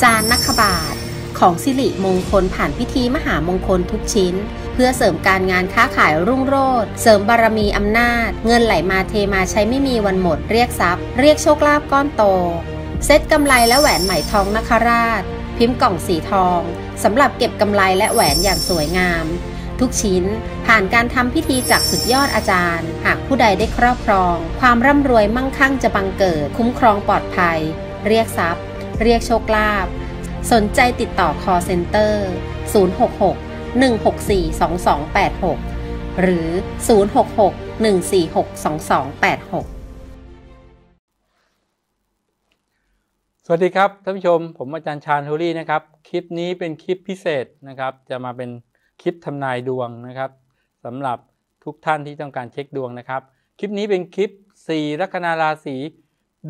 จานนักบาท ของสิริมงคลผ่านพิธีมหามงคลทุกชิ้น เพื่อเสริมการงานค้าขายรุ่งโรจน์เสริมบารมีอำนาจ เงินไหลมาเทมาใช้ไม่มีวันหมดเรียกทรัพย์ เรียกโชคลาภก้อนโต เซ็ตกำไรและแหวนไหมทองนคราช พิมพ์กล่องสีทองสำหรับเก็บกำไรและแหวนอย่างสวยงามทุกชิ้นผ่านการทำพิธีจากสุดยอดอาจารย์ หากผู้ใดได้ครอบครอง ความร่ำรวยมั่งคั่งจะบังเกิด คุ้มครองปลอดภัย เรียกทรัพย์ เรียกโชคลาภสนใจติดต่อ call center 066 164 2286 หรือ 066 146 2286สวัสดีครับท่านผู้ชม ผมอาจารย์ชาญโทรี่นะครับ คลิปนี้เป็นคลิปพิเศษนะครับ จะมาเป็นคลิปทำนายดวงนะครับสำหรับทุกท่านที่ต้องการเช็คดวงนะครับ คลิปนี้เป็นคลิป 4 ลัคนาราศี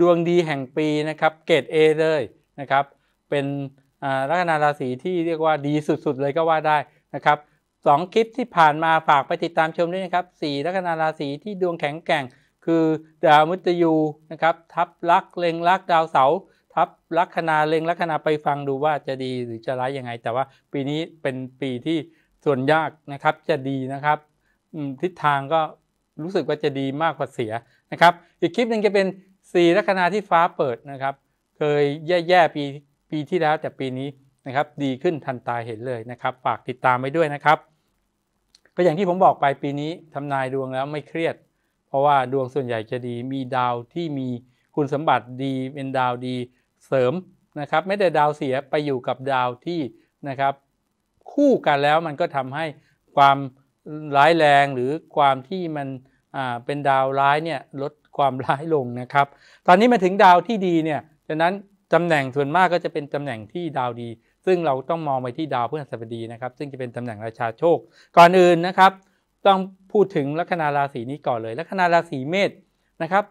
ดวงดีแห่งปีนะครับเกรด A เลยนะครับเป็นลัคนาราศีที่เรียกว่าดีสุดๆ เลยก็ว่าได้นะครับสองคลิปที่ผ่านมาฝากไปติดตามชมด้วยนะครับสี่ลัคนาราศีที่ดวงแข็งแกร่ง คือดาวมุตยูนะครับทับลักเล็งลักดาวเสาทับลัคนาเล็งลัคนาไปฟังดูว่าจะดีหรือจะร้ายยังไง แต่ว่าปีนี้เป็นปีที่ส่วนยากนะครับจะดีนะครับทิศทางก็รู้สึกว่าจะดีมากกว่าเสียนะครับ อีกคลิปหนึ่งจะเป็น สี่ลัคนาที่ฟ้าเปิดนะครับ เคยแย่ๆปีปีที่แล้วแต่ปีนี้นะครับ ดีขึ้นทันตาเห็นเลยนะครับ ฝากติดตามไว้ด้วยนะครับ ก็อย่างที่ผมบอกไปปีนี้ทำนายดวงแล้วไม่เครียด เพราะว่าดวงส่วนใหญ่จะดีมีดาวที่มีคุณสมบัติดีเป็นดาวดีเสริมนะครับไม่ได้ดาวเสียไปอยู่กับดาวที่นะครับคู่กันแล้วมันก็ทำให้ความร้ายแรงหรือความที่มันเป็นดาวร้ายเนี่ยลด ความร้ายลงนะครับ ตอนนี้มาถึงดาวที่ดีเนี่ยฉะนั้นตำแหน่งส่วนมากก็จะเป็นตำแหน่งที่ดาวดี ซึ่งเราต้องมองไปที่ดาวพฤหัสบดีนะครับ ซึ่งจะเป็นตำแหน่งราชาโชค ก่อนอื่นนะครับ ต้องพูดถึงลัคนาราศีนี้ก่อนเลย ลัคนาราศีเมษนะครับ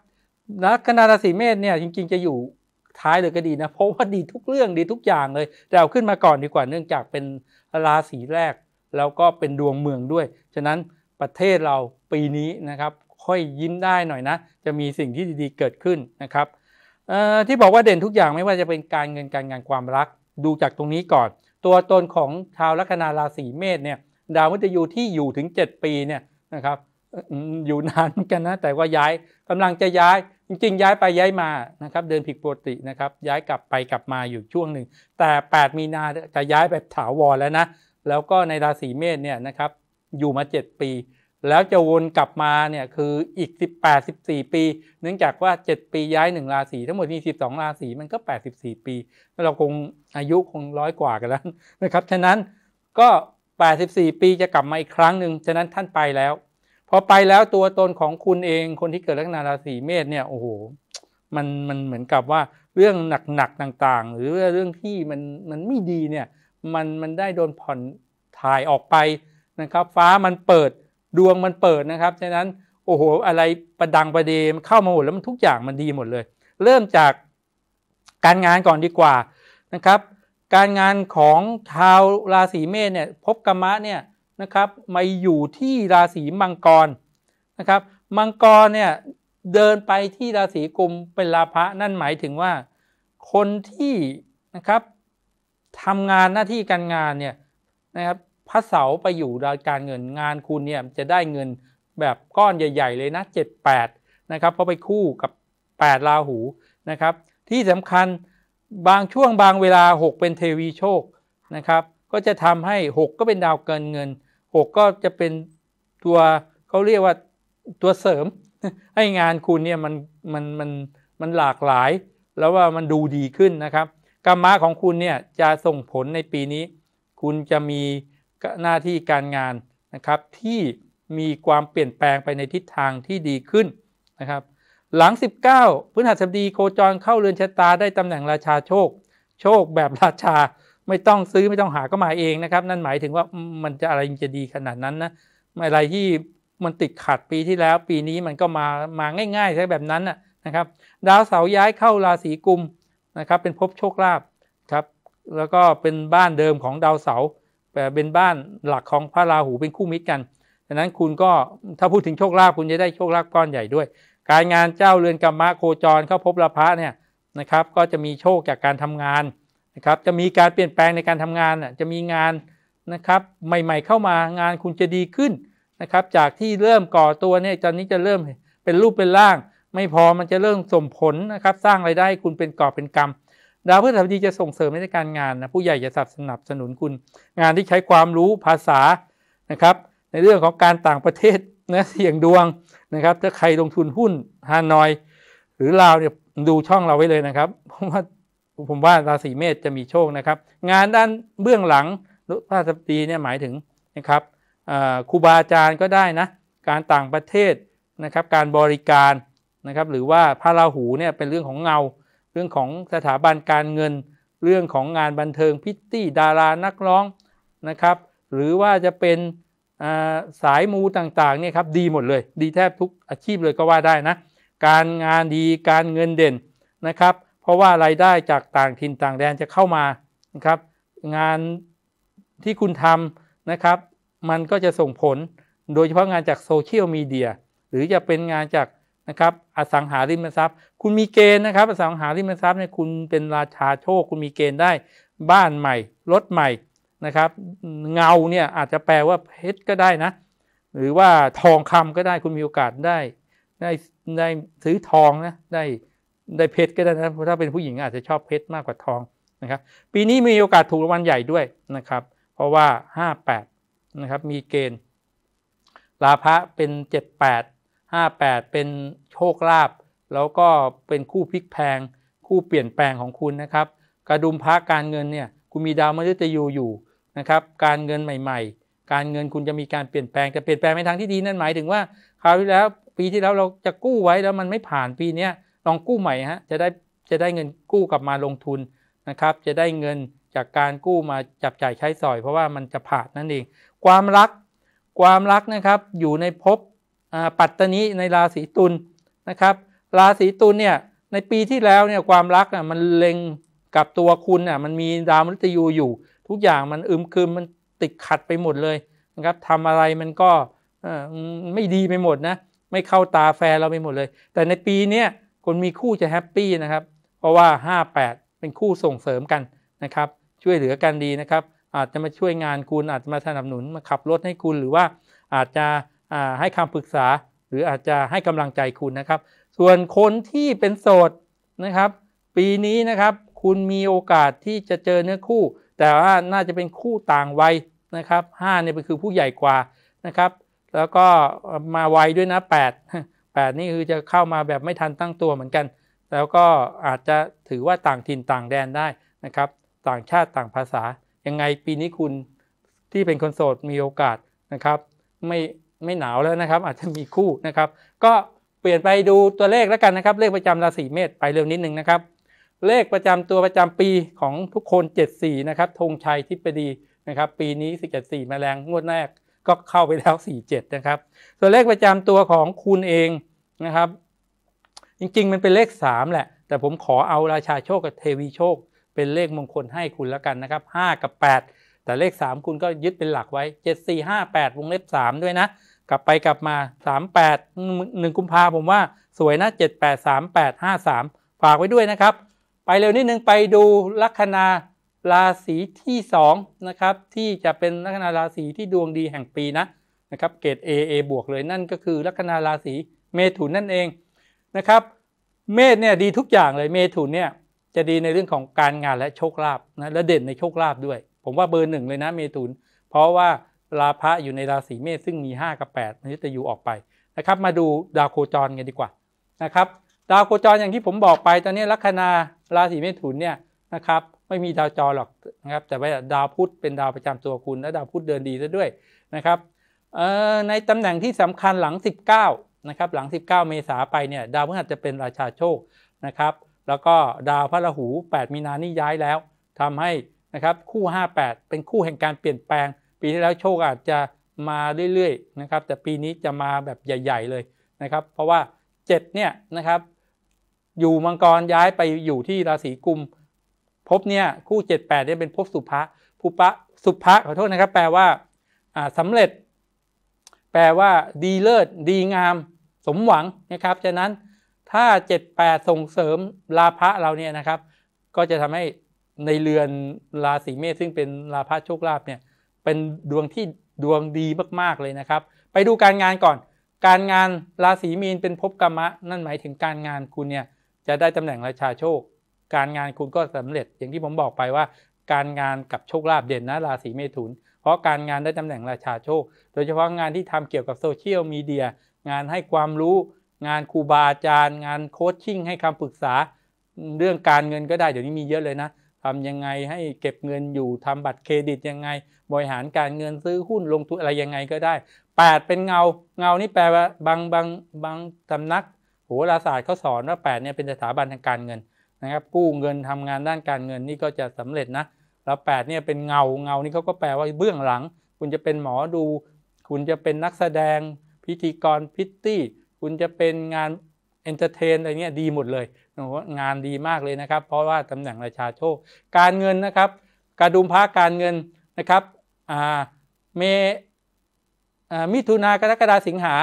ลัคนาราศีเมษเนี่ยจริงๆจะอยู่ท้ายเลยก็ดีนะ เพราะว่าดีทุกเรื่องดีทุกอย่างเลยแต่เอาขึ้นมาก่อนดีกว่าเนื่องจากเป็นราศีแรก แล้วก็เป็นดวงเมืองด้วย ฉะนั้นประเทศเราปีนี้นะครับ ค่อยยิ้มได้หน่อยนะ จะมีสิ่งที่ดีๆเกิดขึ้นนะครับที่บอกว่าเด่นทุกอย่างไม่ว่าจะเป็นการเงินการงานความรัก ดูจากตรงนี้ก่อน ตัวตนของชาวลัคนาราศีเมษเนี่ยดาวมุตยูที่อยู่ถึง 7 ปีเนี่ยนะครับอยู่นานกันนะแต่ว่าย้ายกำลังจะย้ายจริงๆย้ายไปย้ายมานะครับเดินผิดปกตินะครับย้ายกลับไปกลับมาอยู่ช่วงหนึ่ง แต่ 8 มีนาจะย้ายแบบถาวรแล้วนะแล้วก็ในราศีเมษเนี่ยนะครับอยู่มา 7 ปี แล้วจะวนกลับมาเนี่ยคืออีก 18 14 ปี เนื่องจากว่า 7 ปีย้าย 1 ราศีทั้งหมดมี 12 ราศีมันก็ 84 ปี เราคงอายุคงร้อยกว่ากันแล้วนะครับ ฉะนั้นก็ 84 ปีจะกลับมาอีกครั้งหนึ่งฉะนั้นท่านไปแล้ว พอไปแล้วตัวตนของคุณเองคนที่เกิดลัคนาราศีเมษเนี่ยโอ้โหมันมันเหมือนกับว่าเรื่องหนักๆต่างๆ หรือเรื่องที่มันมันไม่ดีเนี่ยมันมันได้โดนผ่อนถ่ายออกไปนะครับ ฟ้ามันเปิด ดวงมันเปิดนะครับฉะนั้นโอ้โหอะไรประดังประเดมเข้ามาหมดแล้วมันทุกอย่างมันดีหมดเลย เริ่มจากการงานก่อนดีกว่านะครับ การงานของชาวราศีเมษเนี่ยพบกรรมะเนี่ยนะครับมาอยู่ที่ราศีมังกรนะครับมังกรเนี่ยเดินไปที่ราศีกุมเป็นลาภะนั่นหมายถึงว่า คนที่นะครับทำงานหน้าที่การงานเนี่ยนะครับ พระเสาไปอยู่ดาวการเงินงานคุณเนี่ยจะได้เงินแบบก้อนใหญ่ ๆ เลยนะ 7 8 นะครับเพราะไปคู่กับ 8 ราหูนะครับ ที่สำคัญบางช่วงบางเวลา 6 เป็นเทวีโชคนะครับ ก็จะทำให้ 6 ก็เป็นดาวเกินเงิน 6 ก็จะเป็นตัวเขาเรียกว่าตัวเสริม ให้งานคุณเนี่ยมันมันมันมันหลากหลาย แล้วว่ามันดูดีขึ้นนะครับกรรมะของคุณเนี่ยจะส่งผลในปีนี้ คุณจะมี หน้าที่การงานนะครับที่มีความเปลี่ยนแปลงไปในทิศทางที่ดีขึ้นนะครับหลัง 19พฤหัสบดีโคจรเข้าเรือนชะตาได้ตำแหน่งราชาโชค โชคแบบราชาไม่ต้องซื้อไม่ต้องหาก็มาเองนะครับ นั่นหมายถึงว่ามันจะอะไรจะดีขนาดนั้นนะอะไรที่มันติดขัดปีที่แล้ว ปีนี้มันก็มามาง่ายๆใช่แบบนั้นนะครับ ดาวเสาย้ายเข้าราศีกุมนะครับ เป็นภพโชคลาภครับ แล้วก็เป็นบ้านเดิมของดาวเสาร์ เป็นบ้านหลักของพระราหูเป็นคู่มิตรกันดังนั้นคุณก็ถ้าพูดถึงโชคลาภคุณจะได้โชคลาภก้อนใหญ่ด้วย การงานเจ้าเรือนกรรมะโคจรเข้าพบละพระเนี่ยนะครับก็จะมีโชคจากการทำงานนะครับจะมีการเปลี่ยนแปลงในการทำงานจะมีงานนะครับใหม่ๆเข้ามางานคุณจะดีขึ้นนะครับจากที่เริ่มก่อตัวเนี่ยตอนนี้จะเริ่มเป็นรูปเป็นร่าง ไม่พอมันจะเริ่มส่งผลนะครับสร้างไรายได้คุณเป็นกอบเป็นกรรม ดาวพฤหัสบดีจะส่งเสริมในการงานนะผู้ใหญ่จะสนับสนุนคุณ งานที่ใช้ความรู้ภาษานะครับ ในเรื่องของการต่างประเทศนะเสี่ยงดวงนะครับ ถ้าใครลงทุนหุ้นฮานอย หรือลาวเนี่ยดูช่องเราไว้เลยนะครับ เพราะว่าผมว่าราศีเมษจะมีโชคนะครับ งานด้านเบื้องหลังพระสัปดีเนี่ยหมายถึงนะครับครูบาอาจารย์ก็ได้นะการต่างประเทศนะครับ การบริการนะครับ หรือว่าพระราหูเนี่ยเป็นเรื่องของเงา เรื่องของสถาบันการเงิน เรื่องของงานบันเทิงพิตตี้ดารานักร้องนะครับ หรือว่าจะเป็นสายมูต่างๆเนี่ยครับดีหมดเลย ดีแทบทุกอาชีพเลยก็ว่าได้นะ การงานดีการเงินเด่นนะครับ เพราะว่ารายได้จากต่างถิ่นต่างแดนจะเข้ามานะครับ งานที่คุณทำนะครับ มันก็จะส่งผลโดยเฉพาะงานจากโซเชียลมีเดียหรือจะเป็นงานจาก นะครับอสังหาริมทรัพย์ คุณมีเกณฑ์นะครับ อสังหาริมทรัพย์เนี่ยคุณเป็นราชาโชค คุณมีเกณฑ์ได้บ้านใหม่ รถใหม่นะครับ เงาเนี่ยอาจจะแปลว่าเพชรก็ได้นะ หรือว่าทองคำก็ได้คุณมีโอกาสได้ ได้ได้ซื้อทองนะได้ได้เพชรก็ได้นะถ้าเป็นผู้หญิงอาจจะชอบเพชรมากกว่าทองนะครับ ปีนี้มีโอกาสถูกรางวัลใหญ่ด้วยนะครับ เพราะว่า 58 นะครับ มีเกณฑ์ลาภะเป็น 78 58 เป็นโชคลาภแล้วก็เป็นคู่พลิกแพง คู่เปลี่ยนแปลงของคุณนะครับ กระดุมพระการเงินเนี่ยคุณมีดาวมฤตยูอยู่นะครับการเงินใหม่ ๆ การเงินคุณจะมีการเปลี่ยนแปลงแต่เปลี่ยนแปลงในทางที่ดีนั่นหมายถึงว่าคราวที่แล้วปีที่แล้วเราจะกู้ไว้แล้วมันไม่ผ่านปีนี้ลองกู้ใหม่ฮะจะได้จะได้เงินกู้กลับมาลงทุนนะครับจะได้เงินจากการกู้มาจับจ่ายใช้สอย เพราะว่ามันจะผ่านนั่นเอง ความรักความรักนะครับอยู่ในภพ ปัตตนีในราศีตุลนะครับ ราศีตุลเนี่ยในปีที่แล้วเนี่ยความรักอะมันเล็งกับตัวคุณอะมันมีดาวมฤตยูอยู่ ทุกอย่างมันอึมครึมมันติดขัดไปหมดเลยนะครับทำอะไรมันก็ไม่ดีไปหมดนะไม่เข้าตาแฟนเราไปหมดเลย แต่ในปีนี้คนมีคู่จะแฮปปี้นะครับ เพราะว่า 58 เป็นคู่ส่งเสริมกันนะครับ ช่วยเหลือกันดีนะครับ อาจจะมาช่วยงานคุณอาจจะมาสนับสนุนมาขับรถให้คุณหรือว่าอาจจะ ให้คำปรึกษาหรืออาจจะให้กำลังใจคุณนะครับ ส่วนคนที่เป็นโสดนะครับ ปีนี้นะครับคุณมีโอกาสที่จะเจอเนื้อคู่ แต่ว่าน่าจะเป็นคู่ต่างวัยนะครับ5เนี่ยเป็นคือผู้ใหญ่กว่านะครับ แล้วก็มาไวด้วยนะ 8 8 นี่คือจะเข้ามาแบบไม่ทันตั้งตัวเหมือนกัน แล้วก็อาจจะถือว่าต่างถิ่นต่างแดนได้นะครับ ต่างชาติต่างภาษา ยังไงปีนี้คุณที่เป็นคนโสดมีโอกาสนะครับ ไม่ ไม่หนาวแล้วนะครับ อาจจะมีคู่นะครับ ก็เปลี่ยนไปดูตัวเลขแล้วกันนะครับ เลขประจำราศีเมษไปเร็วนิดนึงนะครับ เลขประจำตัวประจำปีของทุกคน 74 นะครับธงชัยทิพดีนะครับ ปีนี้14แมลงงวดแรกก็เข้าไปแล้ว 47 นะครับ ส่วนเลขประจำตัวของคุณเองนะครับ จริงๆ มันเป็นเลข 3 แหละ แต่ผมขอเอาราชาโชคกับเทวีโชค เป็นเลขมงคลให้คุณแล้วกันนะครับ 5 กับ 8 แต่เลข 3 คุณก็ยึดเป็นหลักไว้ 7 4 5 8 วงเล็บ 3 ด้วยนะ กลับไปกลับมา 38 1 กุมภาผมว่าสวยนะ 78 38 53 ฝากไว้ด้วยนะครับ ไปเร็วนิดนึงไปดูลัคนาราศีที่2นะครับที่จะเป็นลัคนาราศีที่ดวงดีแห่งปีนะนะครับเกรด A A บวกเลยนั่นก็คือลัคนาราศีเมถุนนั่นเองนะครับเมษเนี่ยดีทุกอย่างเลยเมถุนเนี่ยจะดีในเรื่องของการงานและโชคลาภนะและเด่นในโชคลาภด้วย ผมว่าเบอร์หนึ่งเลยนะเมถุน เพราะว่า ราพะอยู่ในราศีเมษซึ่งมี 5 กับ8มันจะอยู่ออกไปนะครับ มาดูดาวโคจรกันดีกว่านะครับ ดาวโคจรอย่างที่ผมบอกไปตอนนี้ลัคนาราศีเมถุนเนี่ยนะครับไม่มีดาวจรหรอกนะครับแต่ว่าดาวพุธเป็นดาวประจำตัวคุณและดาวพุธเดินดีซะด้วยนะครับในตำแหน่งที่สำคัญหลัง 19นะครับหลัง 19 เมษาไปเนี่ยดาวพฤหัสจะเป็นราชาโชคนะครับแล้วก็ดาวพระราหู 8 มีนานี่ย้ายแล้วทำให้นะครับคู่ 58 เป็นคู่แห่งการเปลี่ยนแปลง ปีที่แล้วโชคอาจจะมาเรื่อยๆนะครับแต่ปีนี้จะมาแบบใหญ่ ๆเลยนะครับเพราะว่า7เนี่ยนะครับอยู่มังกรย้ายไปอยู่ที่ราศีกุมภพเนี่ยคู่ 78เนี่ยเป็นภพสุภะภูปะสุภะขอโทษนะครับ แปลว่าสำเร็จ แปลว่าดีเลิศดีงาม สมหวังนะครับฉะนั้นถ้า 78 ส่งเสริมลาภะเราเนี่ยนะครับ ก็จะทำให้ในเรือนราศีเมษซึ่งเป็นราพะโชคลาภเนี่ย เป็นดวงที่ดวงดีมากๆเลยนะครับ ไปดูการงานก่อน การงานราศีมีนเป็นภพกรรมะ นั่นหมายถึงการงานคุณเนี่ยจะได้ตำแหน่งราชาโชค การงานคุณก็สำเร็จ อย่างที่ผมบอกไปว่า การงานกับโชคลาภเด่นนะราศีเมถุน เพราะการงานได้ตำแหน่งราชาโชค โดยเฉพาะงานที่ทำเกี่ยวกับโซเชียลมีเดียงานให้ความรู้ งานครูบาอาจารย์ งานโคชชิ่งให้คำปรึกษา เรื่องการเงินก็ได้เดี๋ยวนี้มีเยอะเลยนะ ทำยังไงให้เก็บเงินอยู่ทำบัตรเครดิตยังไง บริหารการเงินซื้อหุ้นลงทุนอะไรยังไงก็ได้ 8 เป็นเงาเงานี่แปลว่าบางบางบางสำนักโหราศาสตร์เขาสอนว่า8เนี่ยเป็นสถาบันทางการเงินนะครับกู้เงินทำงานด้านการเงินนี่ก็จะสำเร็จนะแล้ว8เนี่ยเป็นเงาเงานี่เขาก็แปลว่าเบื้องหลัง คุณจะเป็นหมอดู คุณจะเป็นนักแสดงพิธีกรพริตตี้ คุณจะเป็นงาน entertain อะไรเงี้ยดีหมดเลยงานดีมากเลยนะครับ เพราะว่าตำแหน่งราชาโชค การเงินนะครับกระดุมพระการเงินนะครับเมมิถุนากรกฎาสิงหา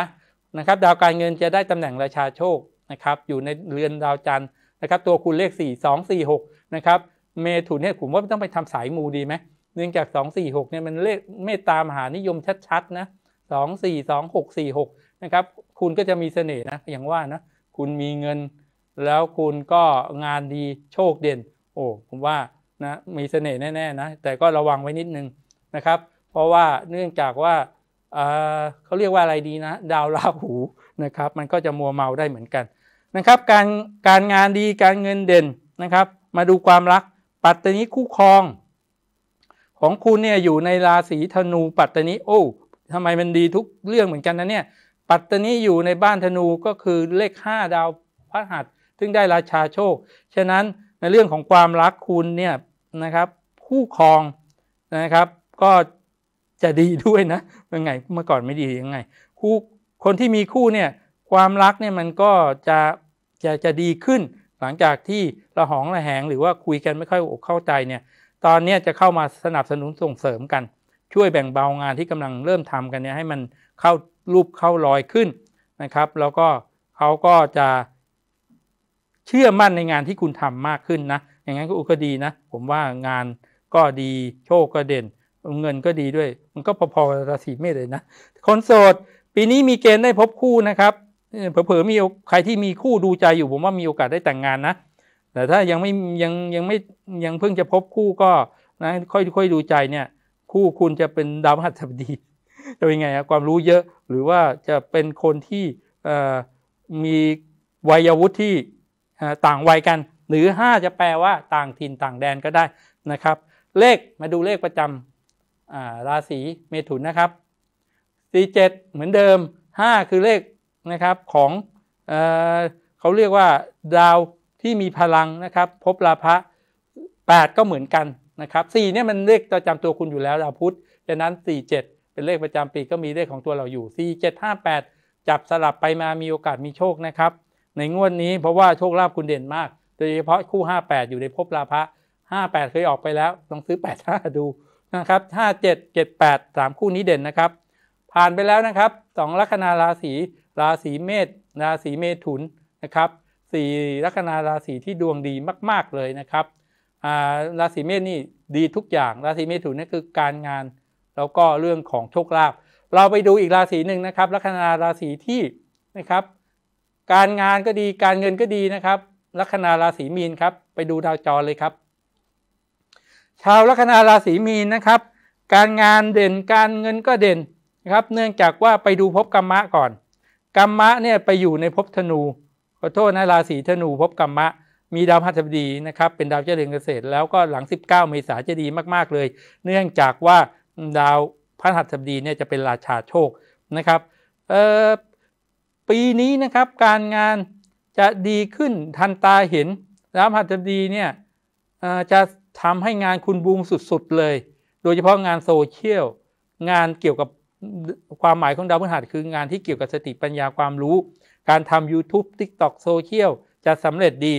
นะครับ ดาวการเงินจะได้ตำแหน่งราชาโชคนะครับ อยู่ในเรือนดาวจันทร์นะครับ ตัวคุณเลข 4 2 4 6 นะครับ เมถุนเนี่ยผมว่าต้องไปทำสายมูดีไหมเนื่องจาก 2 4 6 เนี่ยมันเลขเมตตามหานิยมชัดๆนะ 2 4 2 6 4 6 นะครับ คุณก็จะมีเสน่ห์นะอย่างว่านะ คุณมีเงิน แล้วคุณก็งานดีโชคเด่น โอ้ผมว่านะมีเสน่ห์แน่ๆนะแต่ก็ระวังไว้นิดนึงนะครับ เพราะว่าเนื่องจากว่าเขาเรียกว่าอะไรดีนะ ดาวราหูนะครับ มันก็จะมัวเมาได้เหมือนกันนะครับ การการงานดีการเงินเด่นนะครับ มาดูความรัก ปัตตนิคู่ครอง ของคุณเนี่ยอยู่ในราศีธนูปัตตนิโอ้ทำไมมันดีทุกเรื่องเหมือนกันนะเนี่ย ปัตตนิอยู่ในบ้านธนูก็คือเลข 5 ดาวพระหัสซึ่งได้ราชาโชค ฉะนั้นในเรื่องของความรักคุณเนี่ยนะครับคู่ครองนะครับ ก็จะดีด้วยนะเป็นไงเมื่อก่อนไม่ดียังไง คู่คนที่มีคู่เนี่ยความรักเนี่ยมันก็จะจะจะดีขึ้น หลังจากที่ระหองระแหงหรือว่าคุยกันไม่ค่อยอกเข้าใจเนี่ยตอนนี้จะเข้ามาสนับสนุนส่งเสริมกัน ช่วยแบ่งเบางานที่กำลังเริ่มทำกันเนี่ยให้มันเข้า รูปเข้ารอยขึ้นนะครับ แล้วก็เขาก็จะเชื่อมั่นในงานที่คุณทำมากขึ้นนะอย่างนั้นก็ดีนะ ผมว่างานก็ดีโชคก็เด่น เงินก็ดีด้วย มันก็พอๆราศีเมษเลยนะคนโสดปีนี้มีเกณฑ์ได้พบคู่นะครับเผลอๆมีใครที่มีคู่ดูใจอยู่ผมว่ามีโอกาสได้แต่งงานนะแต่ถ้ายังไม่ยังยังไม่ยังเพิ่งจะพบคู่ก็นะค่อยค่อยดูใจเนี่ย คู่คุณจะเป็นดาวพฤหัสบดี จะเป็นไงความรู้เยอะหรือว่าจะเป็นคนที่มีวัยวุฒิที่ต่างวัยกัน หรือ 5 จะแปลว่าต่างถิ่นต่างแดนก็ได้นะครับ เลขมาดูเลขประจำราศีเมถุนนะครับ47เหมือนเดิม 5 คือเลขนะครับของเอเขาเรียกว่าดาวที่มีพลังนะครับพบลาภะ8 ก็เหมือนกันนะครับ4เนี่ยมันเลขประจำตัวคุณอยู่แล้วดาวพุธดังนั้น 47 เป็นเลขประจำปีก็มีเลขของตัวเราอยู่ 4 7 5 8 จับสลับไปมามีโอกาสมีโชคนะครับ ในงวดนี้เพราะว่าโชคลาภคุณเด่นมาก โดยเฉพาะคู่ 58 อยู่ในภพลาภะ58 เคยออกไปแล้วลองซื้อ 85 ดูนะครับ57 78 3 คู่นี้เด่นนะครับ ผ่านไปแล้วนะครับ2ลัคนาราศีราศีเมษราศีเมถุนนะครับ4ลัคนาราศีที่ดวงดีมาก ๆเลยนะครับราศีเมษนี่ดีทุกอย่าง ราศีเมถุนนี่คือการงาน แล้วก็เรื่องของโชคลาภเราไปดูอีกราศีหนึ่งนะครับลัคนาราศีที่นะครับ การงานก็ดีการเงินก็ดีนะครับลัคนาราศีมีนครับ ไปดูดาวจรเลยครับ ชาวลัคนาราศีมีนนะครับ การงานเด่นการเงินก็เด่นนะครับ เนื่องจากว่าไปดูภพกรรมะก่อนกรรมะเนี่ยไปอยู่ในภพธนูขอโทษนะราศีธนูภพกรรมะ มีดาวพัฒบดีนะครับ เป็นดาวเจริญเกษตร แล้วก็หลัง 19 เมษาจะดีมากๆเลย เนื่องจากว่า ดาวพระหัสบดีเนี่ยจะเป็นราชาโชคนะครับปีนี้นะครับการงานจะดีขึ้นทันตาเห็นดาวพฤหัสบดีเนี่ยจะทำให้งานคุณบูมสุดๆเลย โดยเฉพาะงานโซเชียลงานเกี่ยวกับความหมายของดาวพฤหัสคืองานที่เกี่ยวกับสติปัญญาความรู้ การทำ YouTube TikTok โซเชียลจะสำเร็จดี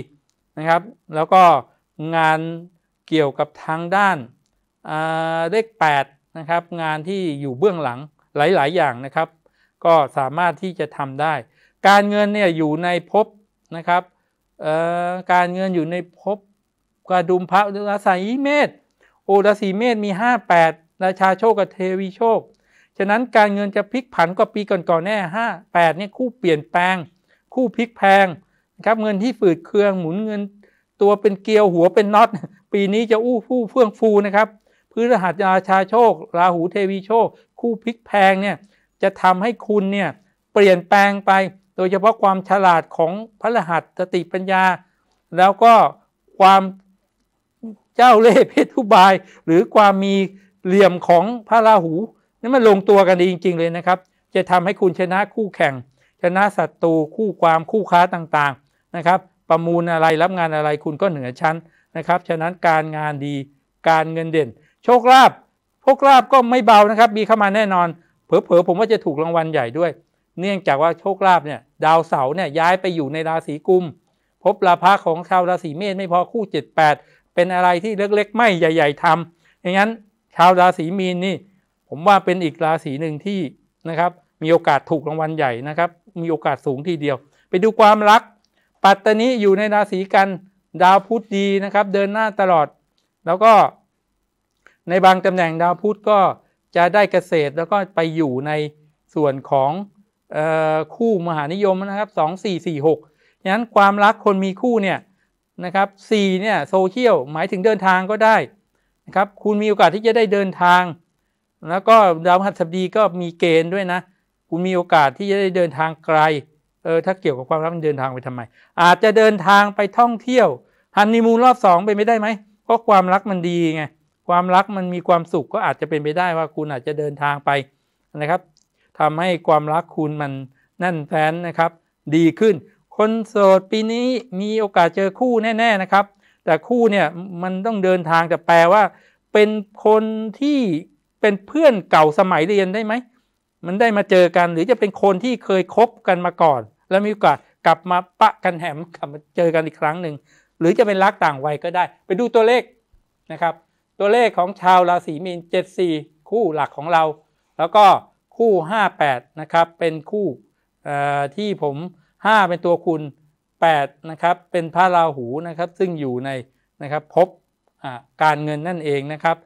นะครับ แล้วก็งานเกี่ยวกับทางด้านเลข8 นะครับ งานที่อยู่เบื้องหลังหลาย ๆ อย่างนะครับ ก็สามารถที่จะทำได้ การเงินเนี่ยอยู่ในภพนะครับการเงินอยู่ในภพกระดุมพระราศีเมษโอราศีเมษมีห้าแปดราชาโชคกับเทวีโชค ฉะนั้นการเงินจะพลิกผันกว่าปีก่อนๆแน่ห้าแปดเนี่ยคู่เปลี่ยนแปลง คู่พลิกแพงนะครับเงินที่ฝืดเคืองหมุนเงินตัวเป็นเกลียวหัวเป็นน็อตปีนี้จะอู้ฟู่เฟื่องฟูนะครับ พื้นรหัสราชาโชค ราหูเทวีโชค คู่พลิกแพงเนี่ยจะทำให้คุณเนี่ยเปลี่ยนแปลงไป โดยเฉพาะความฉลาดของพระรหัสสติปัญญา แล้วก็ความเจ้าเล่ห์เพทุบาย หรือความมีเหลี่ยมของพระราหูนี่มันลงตัวกันดีจริง ๆ เลยนะครับ จะทำให้คุณชนะคู่แข่ง ชนะศัตรูคู่ความคู่ค้าต่างๆนะครับ ประมูลอะไรรับงานอะไรคุณก็เหนือชั้นนะครับ ฉะนั้นการงานดีการเงินเด่น โชคลาภโชคลาภก็ไม่เบานะครับ มีเข้ามาแน่นอน เผลอๆผมว่าจะถูกรางวัลใหญ่ด้วย เนื่องจากว่าโชคลาภเนี่ยดาวเสาร์เนี่ยย้ายไปอยู่ในราศีกุม พบลาภะของชาวราศีเมษไม่พอคู่ 78 เป็นอะไรที่เล็กๆ ไม่ใหญ่ ๆทำอย่างนั้นชาวราศีมีนนี่ ผมว่าเป็นอีกราศีหนึ่งที่นะครับมีโอกาสถูกรางวัลใหญ่นะครับ มีโอกาสสูงทีเดียว ไปดูความรัก ปัตตานีอยู่ในราศีกันดาวพุธดีนะครับ เดินหน้าตลอด แล้วก็ ในบางตำแหน่งดาวพุธก็จะได้เกษตรแล้วก็ไปอยู่ในส่วนของออคู่มหานิยมนะครับสองสี่สี่หกฉะนั้นความรักคนมีคู่เนี่ยนะครับสี่เนี่ยโซเชียลหมายถึงเดินทางก็ได้นะครับคุณมีโอกาสที่จะได้เดินทาง แล้วก็ดาวพฤหัสบดีก็มีเกณฑ์ด้วยนะ คุณมีโอกาสที่จะได้เดินทางไกลเออถ้าเกี่ยวกับความรักเดินทางไปทำไม อาจจะเดินทางไปท่องเที่ยวฮันนีมูนรอบสองไปไม่ได้ไหมเพราะความรักมันดีไง ความรักมันมีความสุขก็อาจจะเป็นไปได้ว่าคุณอาจจะเดินทางไปนะครับทำให้ความรักคุณมันแน่นแฟ้นนะครับ ดีขึ้น คนโสดปีนี้มีโอกาสเจอคู่แน่ ๆนะครับ แต่คู่เนี่ยมันต้องเดินทางแต่แปลว่า เป็นคนที่เป็นเพื่อนเก่าสมัยเรียนได้ไหมมันได้มาเจอกันหรือจะเป็นคนที่เคยคบกันมาก่อน แล้วมีโอกาสกลับมาปะกันแหมกลับมาเจอกันอีกครั้งหนึ่งหรือจะเป็นรักต่างวัยก็ได้ ไปดูตัวเลขนะครับ ตัวเลขของชาวราศีมีน 74 คู่หลักของเรา แล้วก็คู่ 58 นะครับ เป็นคู่ที่ผม 5 เป็นตัวคุณ 8 นะครับ เป็นพระราหูนะครับ ซึ่งอยู่ในนะครับพบการเงินนั่นเองนะครับ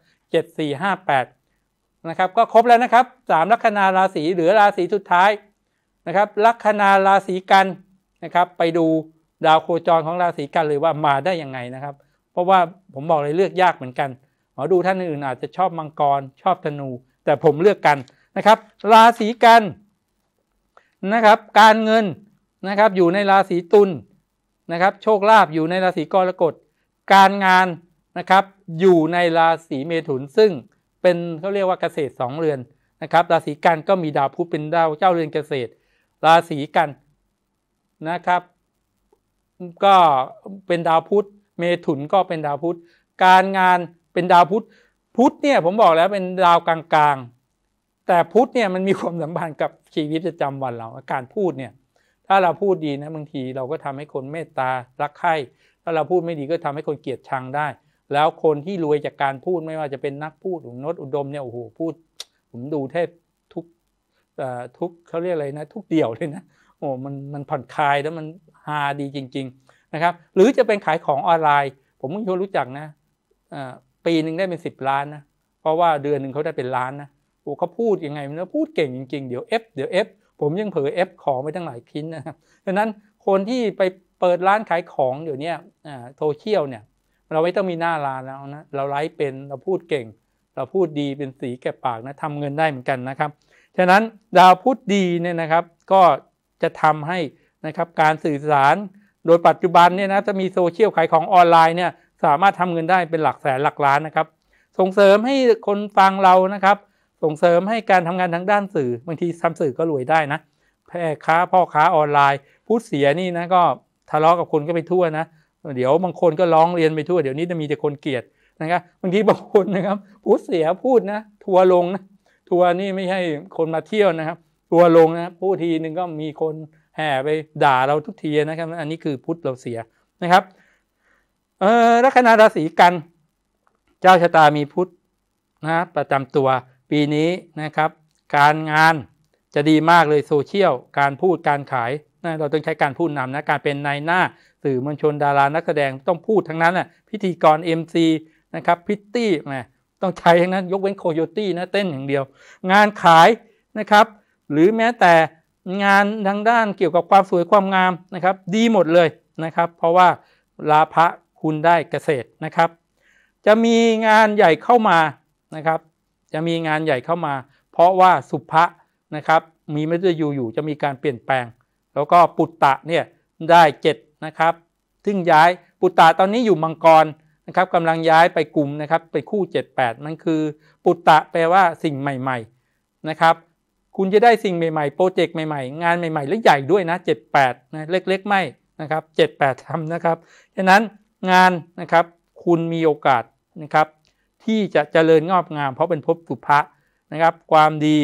7458 นะครับ ก็ครบแล้วนะครับ 3 ลัคนาราศีเหลือราศีสุดท้ายนะครับ ลัคนาราศีกันนะครับ ไปดูดาวโคจรของราศีกันเลยว่ามาได้ยังไงนะครับ เพราะว่าผมบอกเลยเลือกยากเหมือนกัน หมอดูท่านอื่นอาจจะชอบมังกรชอบธนู แต่ผมเลือกกันนะครับ ราศีกันนะครับ การเงินนะครับอยู่ในราศีตุลนะครับ โชคลาภอยู่ในราศีกรกฎการงานนะครับอยู่ในราศีเมถุนซึ่งเป็นเขาเรียกว่าเกษตรสองเรือนนะครับราศีกันก็มีดาวพุธเป็นดาวเจ้าเรือนเกษตร ราศีกันนะครับ ก็เป็นดาวพุธเมถุนก็เป็นดาวพุธการงาน เป็นดาวพุธพุธเนี่ยผมบอกแล้วเป็นดาวกลางๆ แต่พุธเนี่ยมันมีความสัมพันธ์กับชีวิตประจำวันเราการพูดเนี่ยถ้าเราพูดดีนะบางทีเราก็ทำให้คนเมตตารักใคร่ถ้าเราพูดไม่ดีก็ทำให้คนเกลียดชังได้ แล้วคนที่รวยจากการพูดไม่ว่าจะเป็นนักพูดหรือนตอุดมเนี่ยโอ้โหพูด ผมดูแทบทุกทุกเขาเรียกอะไรนะ ทุกเดี่ยวเลยนะโอ้มันมันผ่อนคลายแล้วมันฮาดีจริง ๆ นะครับ หรือจะเป็นขายของออนไลน์ ผมเพิ่งรู้จักนะ ปีหนึ่งได้เป็นสิบล้านนะเพราะว่าเดือนหนึ่งเขาได้เป็นล้านนะโอ้เขาพูดยังไงมันพูดเก่งจริงๆ เดี๋ยว F เดี๋ยว F ผมยังเผย F ของไปทั้งหลายชิ้นนะครับดังนั้นคนที่ไปเปิดร้านขายของเดี๋ยวนี้โซเชียลเนี่ยเราไม่ต้องมีหน้าร้านแล้วนะเราไลฟ์เป็นเราพูดเก่ง เราพูดดีเป็นสีแก่ปากนะทำเงินได้เหมือนกันนะครับฉะนั้นดาวพุธดีเนี่ยนะครับก็จะทำให้นะครับการสื่อสารโดยปัจจุบันเนี่ยนะจะมีโซเชียลขายของออนไลน์เนี่ย สามารถทำเงินได้เป็นหลักแสนหลักล้านนะครับ ส่งเสริมให้คนฟังเรานะครับ ส่งเสริมให้การทำงานทางด้านสื่อบางทีทำสื่อก็รวยได้นะแพ่ค้าพ่อค้าออนไลน์ พูดเสียนี่นะก็ทะเลาะกับคนก็ไปทั่วนะเดี๋ยวบางคนก็ร้องเรียนไปทั่วเดี๋ยวนี้จะมีแต่คนเกลียดนะครับบางทีบางคนนะครับพูดเสียพูดนะ ทัวลงนะทัวนี่ไม่ใช่คนมาเที่ยวนะครับ ทัวลงนะพูดทีนึงก็มีคนแห่ไปด่าเราทุกทีนะครับ อันนี้คือพุทธเราเสียนะครับ เออลัคนาราศีกัน เจ้าชะตามีพุทธนะประจำตัวปีนี้นะครับ การงานจะดีมากเลยโซเชียลการพูดการขายนะเราต้องใช้การพูดนำนะการเป็นนายหน้าสื่อมวลชนดารานักแสดงต้องพูดทั้งนั้นน่ะพิธีกร MC นะครับพิตตี้แหมต้องใช้ทั้งนั้นยกเว้นโคโยตี้นะเต้นอย่างเดียว งานขายนะครับ หรือแม้แต่งานทางด้านเกี่ยวกับความสวยความงามนะครับ ดีหมดเลยนะครับ เพราะว่าลาภะ คุณได้เกษตรนะครับ จะมีงานใหญ่เข้ามานะครับ จะมีงานใหญ่เข้ามา เพราะว่าสุภะนะครับ มีไมฤตยูอยู่จะมีการเปลี่ยนแปลง แล้วก็ปุตตะเนี่ยได้เจ็ดนะครับ ซึ่งย้ายปุตตะตอนนี้อยู่มังกรนะครับกำลังย้ายไปกลุ่มนะครับไปคู่ 78มันคือ ปุตตะแปลว่าสิ่งใหม่ ๆนะครับคุณจะได้สิ่งใหม่ๆ โปรเจกต์ใหม่ๆ งานใหม่ๆ และใหญ่ด้วยนะ 78นะเล็กๆ ไม่นะครับ 78ทำนะครับ ฉะนั้น งานนะครับคุณมีโอกาสนะครับที่จะเจริญงอกงาม เพราะเป็นภพสุภะนะครับความดี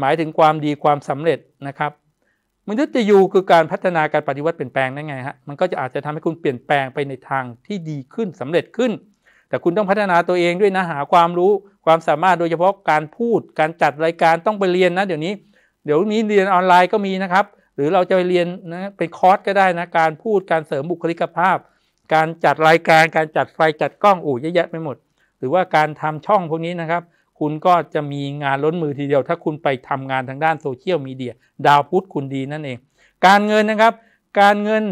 หมายถึงความดีความสำเร็จนะครับมนุษย์จะอยู่คือการพัฒนาการปฏิวัติเปลี่ยนแปลงได้ไงฮะมันก็จะอาจจะทำให้คุณเปลี่ยนแปลงไปในทางที่ดีขึ้นสำเร็จขึ้น แต่คุณต้องพัฒนาตัวเองด้วยนะหาความรู้ความสามารถโดยเฉพาะการพูดการจัดรายการต้องไปเรียนนะเดี๋ยวนี้ เดี๋ยวนี้เรียนออนไลน์ก็มีนะครับ หรือเราจะไปเรียนนะเป็นคอร์สก็ได้นะการพูดการเสริมบุคลิกภาพ การจัดรายการการจัดไฟจัดกล้องอู้ยเยอะแยะไปหมด หรือว่าการทำช่องพวกนี้นะครับ คุณก็จะมีงานล้นมือทีเดียว ถ้าคุณไปทำงานทางด้านโซเชียลมีเดียดาวพุธคุณดีนั่นเอง การเงินนะครับ การเงิน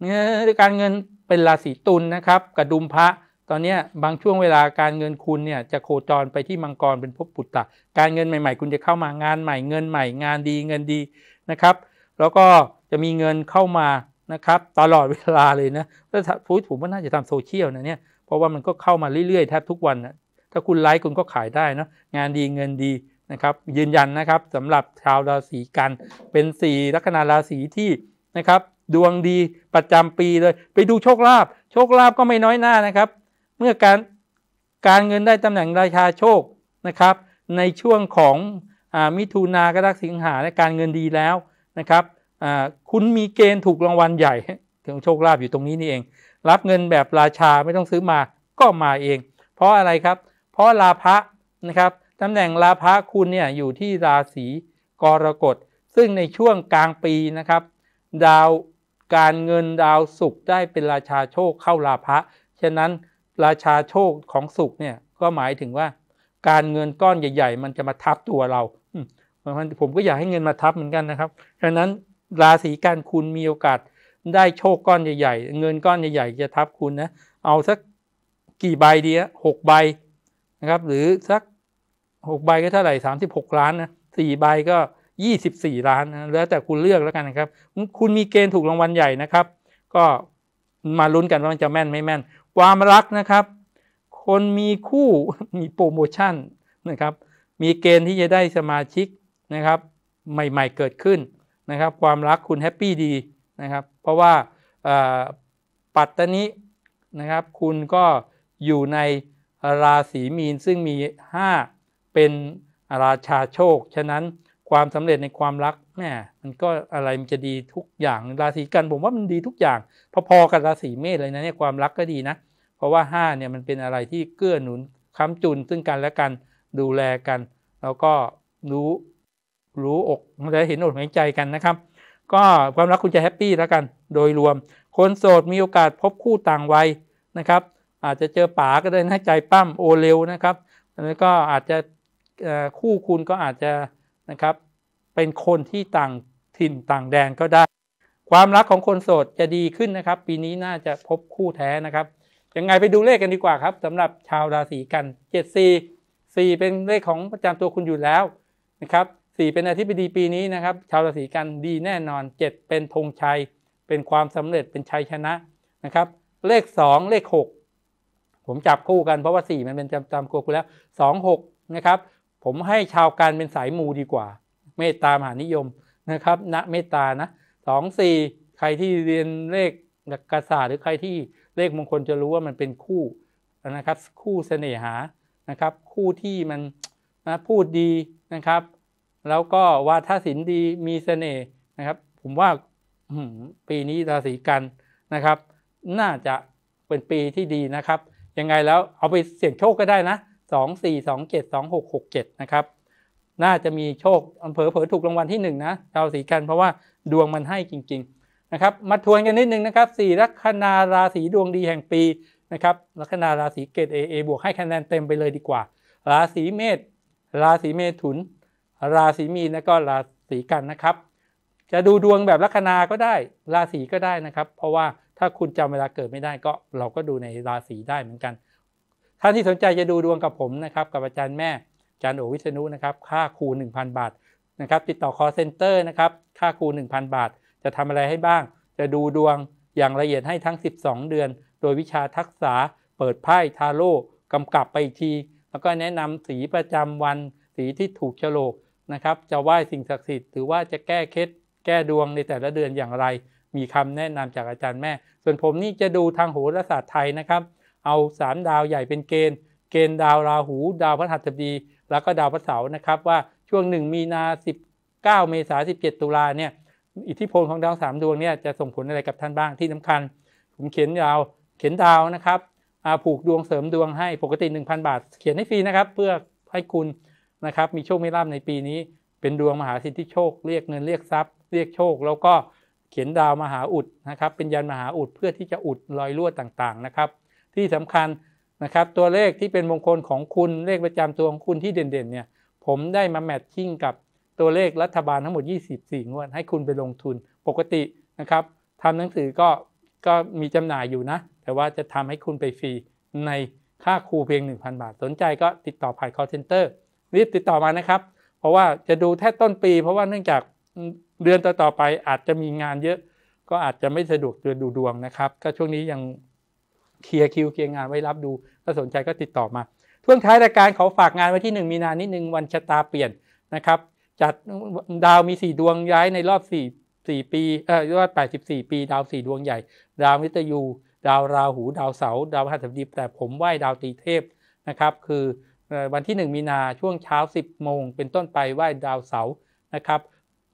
เนี่ยการเงินเป็นราศีตุลนะครับกระดุมพระตอนนี้บางช่วงเวลาการเงินคุณเนี่ยจะโคจรไปที่มังกรเป็นภพปุตตะ การเงินใหม่ ๆ คุณจะเข้ามางานใหม่เงินใหม่งานดีเงินดีนะครับ แล้วก็จะมีเงินเข้ามา นะครับตลอดเวลาเลยนะแล้วผมว่าน่าจะทำโซเชียลนะเนี่ยเพราะว่ามันก็เข้ามาเรื่อยๆแทบทุกวันนะถ้าคุณไลค์คุณก็ขายได้นะงานดีเงินดีนะครับยืนยันนะครับสำหรับชาวราศีกันเป็นสี่ลัคนาราศีที่นะครับดวงดีประจำปีเลย ไปดูโชคลาภโชคลาภก็ไม่น้อยหน้านะครับ เมื่อการการเงินได้ตำแหน่งราชาโชคนะครับ ในช่วงของอมิถุนากรกสิงหาในการเงินดีแล้วนะครับ คุณมีเกณฑ์ถูกรางวัลใหญ่ถึงโชคลาภอยู่ตรงนี้นี่เอง รับเงินแบบราชาไม่ต้องซื้อมาก็มาเอง เพราะอะไรครับ เพราะลาภะนะครับตำแหน่งลาภะคุณเนี่ยอยู่ที่ราศีกรกฎ ซึ่งในช่วงกลางปีนะครับ ดาวการเงินดาวศุกร์ได้เป็นราชาโชคเข้าลาภะฉะนั้นราชาโชคของศุกร์เนี่ยก็หมายถึงว่า การเงินก้อนใหญ่ ๆ มันจะมาทับตัวเราผมก็อยากให้เงินมาทับเหมือนกันนะครับ ฉะนั้น ราศีการคุณมีโอกาสได้โชคก้อนใหญ่ๆ เงินก้อนใหญ่ๆ จะทับคุณนะ เอาสักกี่ใบดีอะหกใบนะครับ หรือสักหกใบก็เท่าไหร่สามสิบหกล้านนะสี่ใบก็ยี่สิบสี่ล้านนะแล้วแต่คุณเลือกแล้วกันนะครับ คุณมีเกณฑ์ถูกรางวัลใหญ่นะครับ ก็มาลุ้นกันว่ามันจะแม่นไม่แม่น ความรักนะครับ คนมีคู่มีโปรโมชั่นนะครับ มีเกณฑ์ที่จะได้สมาชิกนะครับ ใหม่ ๆเกิดขึ้น นะครับความรักคุณแฮปปี้ดีนะครับเพราะว่าปัตตนินะครับคุณก็อยู่ในราศีมีนซึ่งมี 5 เป็นราชาโชค ฉะนั้นความสำเร็จในความรักแม่มันก็อะไรมันจะดีทุกอย่างราศีกันผมว่ามันดีทุกอย่าง พอๆกับราศีเมษเลยนะเนี่ยความรักก็ดีนะ เพราะว่า5เนี่ยมันเป็นอะไรที่เกื้อหนุนค้ำจุนซึ่งกันและกันดูแลกัน แล้วก็รู้ รู้อกและเห็นอกเห็นใจกันนะครับ ก็ความรักคุณจะแฮปปี้แล้วกัน โดยรวม คนโสดมีโอกาสพบคู่ต่างวัยนะครับ อาจจะเจอป๋าก็ได้นะใจปั้มโอเร็วนะครับแล้วก็อาจจะคู่คุณก็อาจจะนะครับ เป็นคนที่ต่างถิ่นต่างแดนก็ได้ ความรักของคนโสดจะดีขึ้นนะครับ ปีนี้น่าจะพบคู่แท้นะครับยังไงไปดูเลขกันดีกว่าครับสำหรับชาวราศีกัน 7 4 4 เป็นเลขของประจำตัวคุณอยู่แล้วนะครับ 4 เป็นอาทิตย์ดีปีนี้นะครับ ชาวราศีกันดีแน่นอน 7 เป็นธงชัย เป็นความสำเร็จเป็นชัยชนะนะครับ เลข 2 เลข 6 ผมจับคู่กันเพราะว่า 4 มันเป็นจำจำคู่คุณแล้ว 2 6นะครับผมให้ชาวการเป็นสายมูดีกว่า เมตตามหานิยมนะครับณเมตตานะสองสี่ใครที่เรียนเลขกษาหรือใครที่เลขมงคลจะรู้ว่ามันเป็นคู่นะครับ คู่เสน่หานะครับ คู่ที่มันนะพูดดีนะครับ แล้วก็วาทศิลป์ดีมีเสน่ห์นะครับ ผมว่าปีนี้ราศีกันนะครับ น่าจะเป็นปีที่ดีนะครับ ยังไงแล้วเอาไปเสี่ยงโชคก็ได้นะสองสี่สองเจ็ดสองหกหกเจ็ดนะครับ น่าจะมีโชคอำเภอเผอถูกรางวัลที่หนึ่งนะชาวสีกันเพราะว่าดวงมันให้จริง ๆนะครับ มาทวนกันนิดนึงนะครับสี่ลัคนาราศีดวงดีแห่งปีนะครับลัคนาราศีเกตเอเอบวกให้คะแนนเต็มไปเลยดีกว่า ราศีเมษราศีเมถุน ราศีมีนและก็ราศีกันนะครับ จะดูดวงแบบลัคนาก็ได้ ราศีก็ได้นะครับ เพราะว่าถ้าคุณจำเวลาเกิดไม่ได้ก็เราก็ดูในราศีได้เหมือนกัน ท่านที่สนใจจะดูดวงกับผมนะครับ กับอาจารย์แม่อาจารย์โอวิษณุนะครับ ค่าครู 1,000 บาทนะครับติดต่อ call center นะครับค่าครู 1,000 บาท จะทำอะไรให้บ้าง จะดูดวงอย่างละเอียดให้ทั้ง 12 เดือน โดยวิชาทักษะเปิดไพ่ทาโร่กำกับไปอีกที แล้วก็แนะนำสีประจำวัน สีที่ถูกโฉลก นะครับ จะไหว้สิ่งศักดิ์สิทธิ์หรือว่าจะแก้เคล็ดแก้ดวงในแต่ละเดือนอย่างไร มีคำแนะนำจากอาจารย์แม่ ส่วนผมนี่จะดูทางโหราศาสตร์ไทยนะครับ เอา3ดาวใหญ่เป็นเกณฑ์ เกณฑ์ดาวราหู ดาวพฤหัสบดี แล้วก็ดาวพฤหัสเสาร์นะครับ ว่าช่วง 1 มีนา 19 เมษายน 17 ตุลาเนี่ยอิทธิพลของดาวสามดวงเนี่ยจะส่งผลอะไรกับท่านบ้างที่สำคัญ ผมเขียนดาวเขียนดาวนะครับผูกดวงเสริมดวงให้ปกติ 1,000 บาท เขียนให้ฟรีนะครับ เพื่อให้คุณ นะครับ มีโชคไม่ลาบในปีนี้ เป็นดวงมหาสิทธิโชค เรียกเงินเรียกทรัพย์ เรียกโชค แล้วก็เขียนดาวมหาอุดนะครับ เป็นยันมหาอุดเพื่อที่จะอุดรอยรั่วต่างๆนะครับ ที่สำคัญนะครับ ตัวเลขที่เป็นมงคลของคุณเลขประจำตัวของคุณที่เด่นๆเนี่ย ผมได้มาแมทชิ่งกับตัวเลขรัฐบาลทั้งหมด 24 งวด ให้คุณไปลงทุนปกตินะครับทำหนังสือก็ก็มีจำหน่ายอยู่นะ แต่ว่าจะทำให้คุณไปฟรีในค่าครูเพียง 1,000 บาท สนใจก็ติดต่อผ่าน call center รีบติดต่อมานะครับ เพราะว่าจะดูแค่ต้นปี เพราะว่าเนื่องจากเดือนต่อๆไปอาจจะมีงานเยอะ ก็อาจจะไม่สะดวกเดือนดูดวงนะครับ ก็ช่วงนี้ยังเคลียร์คิวเคลียร์งานไว้รับดูถ้าสนใจก็ติดต่อมาช่วงท้ายรายการเขาฝากงานไว้ที่ 1 มีนานิดนึงวันชะตาเปลี่ยนนะครับจัดดาวมี 4 ดวงย้ายในรอบ 4 4 ปีเอ่อรอบ84 ปี ดาว 4 ดวงใหญ่ ดาวมิตยู ดาวราหู ดาวเสาร์ดาวพฤหัสบดีแต่ผมไหว้ดาวตีเทพนะครับ คือ วันที่ 1 มีนาช่วงเช้า 10 โมง เป็นต้นไปไหว้ดาวเสาร์นะครับ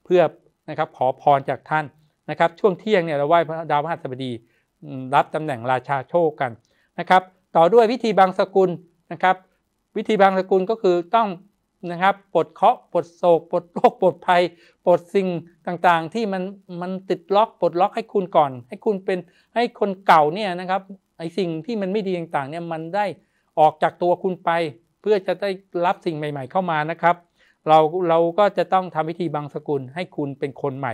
เพื่อนะครับขอพรจากท่านนะครับ ช่วงเที่ยงเนี่ยเราไหว้ดาวพฤหัสบดีรับตำแหน่งราชาโชคกันนะครับ ต่อด้วยวิธีบางสกุลนะครับ วิธีบางสกุลก็คือต้องนะครับปลดเคาะปลดโศกปลดโรคปลดภัยปลดสิ่งต่างๆ ที่มันมันติดล็อกปลดล็อกให้คุณก่อน ให้คุณเป็นให้คนเก่าเนี่ยนะครับไอสิ่งที่มันไม่ดีต่างๆเนี่ยมันได้ออกจากตัวคุณไป พื่อจะได้รับสิ่งใหม่ ๆ เข้ามานะครับ เราเราก็จะต้องทำวิธีบางสกุลให้คุณเป็นคนใหม่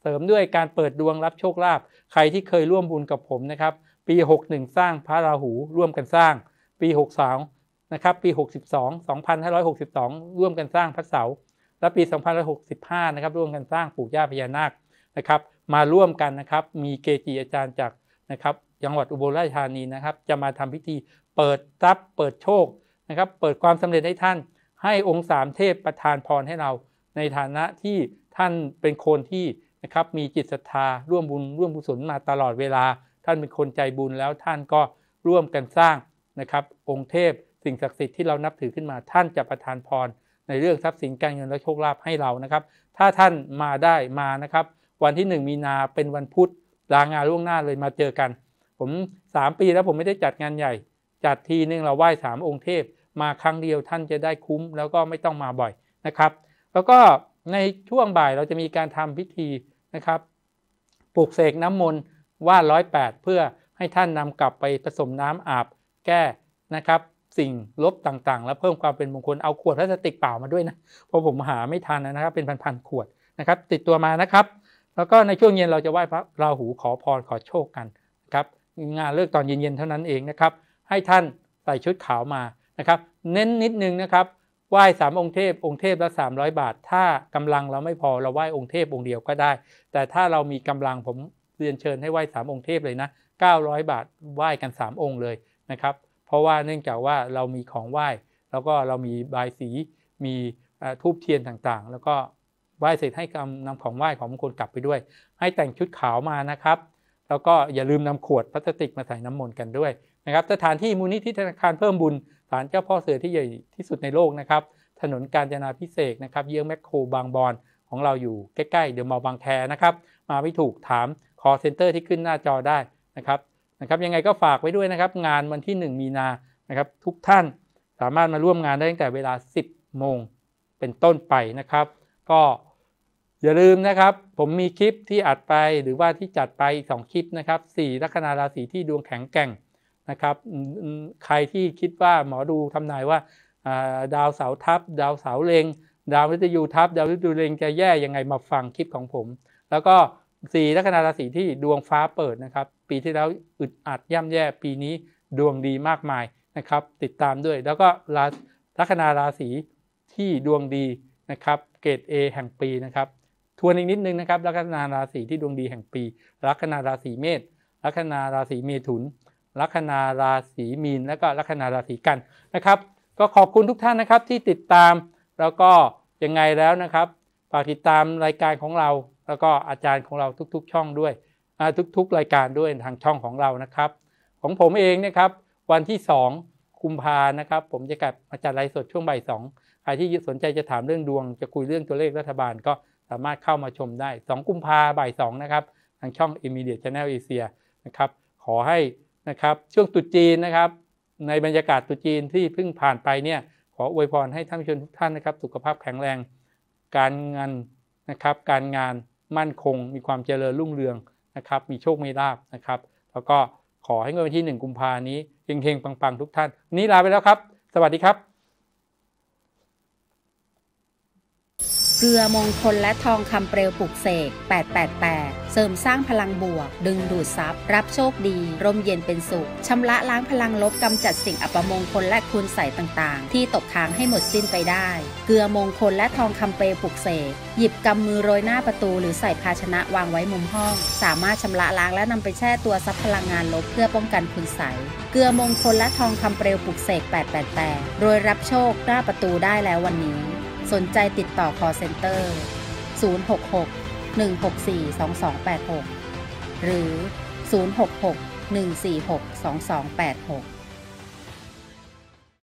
เสริมด้วยการเปิดดวงรับโชคลาภใครที่เคยร่วมบุญกับผมนะครับ ปี 61 สร้างพระราหูร่วมกันสร้าง ปี62นะครับปี 62 2562 ร่วมกันสร้างพระเสาและปี 2565 นะครับ ร่วมกันสร้างปู่ย่าพญานาคนะครับ มาร่วมกันนะครับ มีเกจิอาจารย์จากนะครับจังหวัดอุบลราชธานีนะครับ จะมาทำพิธีเปิดทรัพย์เปิดโชค นะครับเปิดความสำเร็จให้ท่าน ให้องค์สามเทพประทานพรให้เรา ในฐานะที่ท่านเป็นคนที่นะครับมีจิตศรัทธาร่วมบุญร่วมกุศลมาตลอดเวลา ท่านเป็นคนใจบุญแล้วท่านก็ร่วมกันสร้างนะครับองค์เทพสิ่งศักดิ์สิทธิ์ที่เรานับถือขึ้นมา ท่านจะประทานพรในเรื่องทรัพย์สินการเงินและโชคลาภให้เรานะครับ ถ้าท่านมาได้มานะครับ วันที่ 1 มีนาเป็นวันพุธลางานล่วงหน้าเลยมาเจอกัน ผม 3 ปีแล้วผมไม่ได้จัดงานใหญ่ จัดทีนึงเราไหว้สามองค์เทพ มาครั้งเดียวท่านจะได้คุ้ม แล้วก็ไม่ต้องมาบ่อยนะครับ แล้วก็ในช่วงบ่ายเราจะมีการทำพิธีนะครับปลุกเสกน้ำมนต์ว่าร้อยแปดเพื่อให้ท่านนำกลับไปผสมน้ำอาบแก้นะครับสิ่งลบต่างๆ และเพิ่มความเป็นมงคลเอาขวดพลาสติกเปล่ามาด้วยนะเพราะผมหาไม่ทันนะครับเป็นพันๆขวดนะครับ ติดตัวมานะครับ แล้วก็ในช่วงเย็นเราจะไหว้พระราหูขอพรขอโชคกันครับงานเลิกตอนเย็นๆเท่านั้นเองนะครับ ให้ท่านใส่ชุดขาวมา นะครับ เน้นนิดนึงนะครับไหว้สามองค์เทพ องค์เทพละ300 บาท ถ้ากำลังเราไม่พอเราไหว้องค์เทพองค์เดียวก็ได้ แต่ถ้าเรามีกำลังผมเรียนเชิญให้ไหว้สามองค์เทพเลยนะ900 บาทไหว้กัน 3 องค์เลยนะครับ เพราะว่าเนื่องจากว่าเรามีของไหว้ แล้วก็เรามีบายศรีมีธูปเทียนต่างๆ แล้วก็ไหว้เสร็จให้กำนำของไหว้ของมงคลกลับไปด้วย ให้แต่งชุดขาวมานะครับ แล้วก็อย่าลืมนำขวดพลาสติกมาใส่น้ำมนต์กันด้วยนะครับสถานที่มูลนิธิธนาคารเพิ่มบุญ ศาลเจ้าพ่อเสือที่ใหญ่ที่สุดในโลกนะครับ ถนนกาญจนาพิเศษนะครับ เยื้องแมคโครบางบอนของเราอยู่ใกล้ๆ เดอะมอลล์บางแคนะครับ มาไม่ถูกถาม call center ที่ขึ้นหน้าจอได้นะครับนะครับ ยังไงก็ฝากไว้ด้วยนะครับ งานวันที่ 1 มีนานะครับ ทุกท่านสามารถมาร่วมงานได้ตั้งแต่เวลา 10 โมงเป็นต้นไปนะครับ ก็อย่าลืมนะครับ ผมมีคลิปที่อัดไปหรือว่าที่จัดไปอีกสองคลิปนะครับสี่ลัคนาราศีที่ดวงแข็งแกร่ง นะครับใครที่คิดว่าหมอดูทำนายว่าดาวเสาทับ ดาวเสาเลงดาววิทยูทับ ดาววิทยูเลงจะแย่ยังไงมาฟังคลิปของผม แล้วก็สี่ลัคนาราศีที่ดวงฟ้าเปิดนะครับ ปีที่แล้วอึดอัดย่ำแย่ปีนี้ดวงดีมากมายนะครับ ติดตามด้วย แล้วก็ลัคนาราศีที่ดวงดีนะครับ เกรด A แห่งปีนะครับทวนอีกนิดนึงนะครับลัคนาราศีที่ดวงดีแห่งปี ลัคนาราศีเมษลัคนาราศีเมถุน ลัคนาราศีมีน และก็ลัคนาราศีกันนะครับ ก็ขอบคุณทุกท่านนะครับที่ติดตามแล้วก็ยังไงแล้วนะครับฝากติดตามรายการของเรา แล้วก็อาจารย์ของเราทุกๆ ช่องด้วยทุกๆ รายการด้วยทางช่องของเรานะครับ ของผมเองนะครับวันที่ 2 กุมภานะครับ ผมจะกลับมาจัดไลฟ์สดช่วงบ่ายสองใครที่สนใจจะถามเรื่องดวง จะคุยเรื่องตัวเลขรัฐบาลก็สามารถเข้ามาชมได้ 2 กุมภาบ่าย2นะครับทางช่อง Immediate Channel Asia นะครับขอให้ นะครับ ช่วงตุจีนนะครับ ในบรรยากาศตุจีนที่เพิ่งผ่านไปเนี่ยขออวยพรให้ท่านผู้ชมทุกท่านนะครับ สุขภาพแข็งแรง การงานนะครับ การงานมั่นคง มีความเจริญรุ่งเรืองนะครับ มีโชคมีลาบนะครับ แล้วก็ขอให้เงินวันที่ 1 กุมภานี้เฮงๆปังๆ ทุกท่าน นี้ลาไปแล้วครับ สวัสดีครับ เกลือมงคลและทองคำเปลวปลุกเสก 888 เสริมสร้างพลังบวก ดึงดูดทรัพย์ รับโชคดี ร่มเย็นเป็นสุข ชำระล้างพลังลบกำจัดสิ่งอัปมงคลและคุณใส่ต่างๆ ที่ตกค้างให้หมดสิ้นไปได้ เกลือมงคลและทองคำเปลวปลุกเสก หยิบกำมือโรยหน้าประตูหรือใส่ภาชนะวางไว้มุมห้อง สามารถชำระล้างและนำไปแช่ตัวซับพลังงานลบเพื่อป้องกันคุณใสเกลือมงคลและทองคำเปลวปลุกเสก 888 โดยรับโชคหน้าประตูได้แล้ววันนี้ สนใจติดต่อ call center 066 164 2286 หรือ 066 146 2286